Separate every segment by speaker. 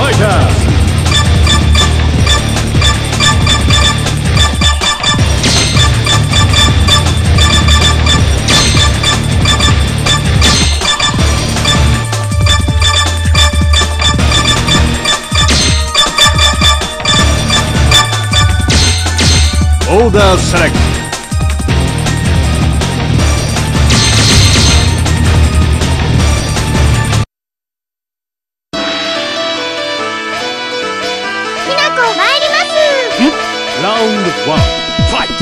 Speaker 1: Fighter! Select.
Speaker 2: Fight!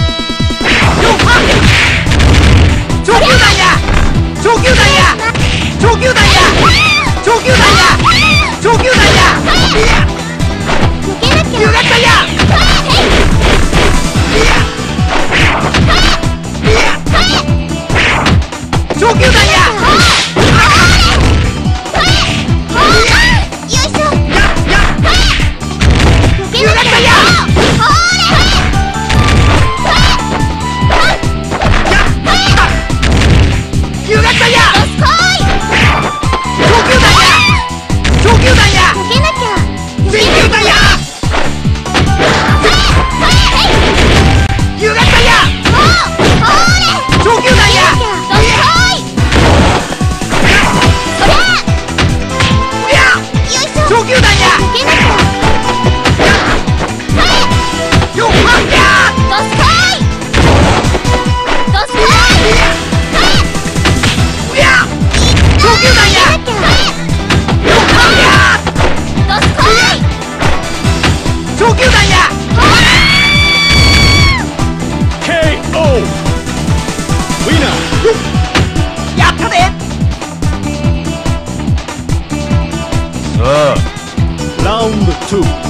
Speaker 2: two.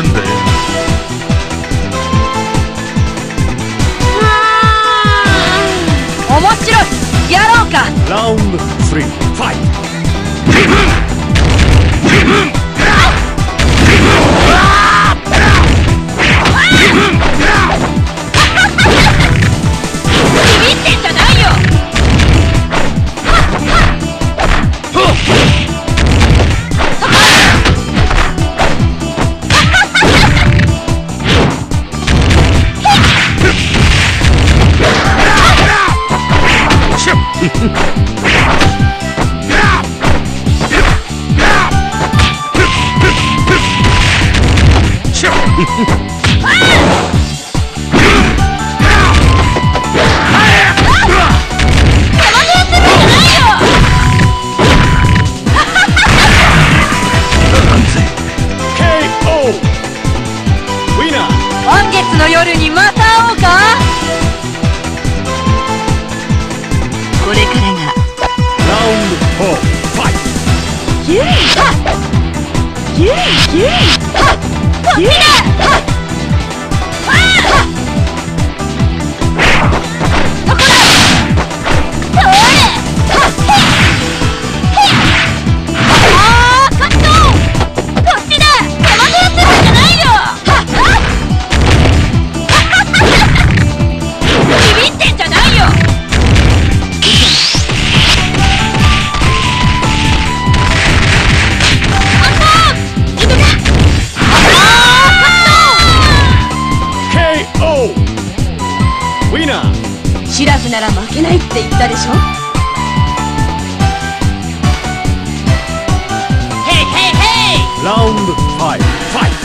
Speaker 2: んだ
Speaker 3: よ。
Speaker 4: 面白い。やろうか。
Speaker 1: ラウンド3ファイト。
Speaker 4: の夜にまた会おうか。これからが。
Speaker 1: ラウンド4ファイト。
Speaker 4: ギュリーハッギュリーギュリーハッギュリーハッシラフなら負けないって言ったでしょ？
Speaker 1: ヘイヘイヘイラウンド5ファイト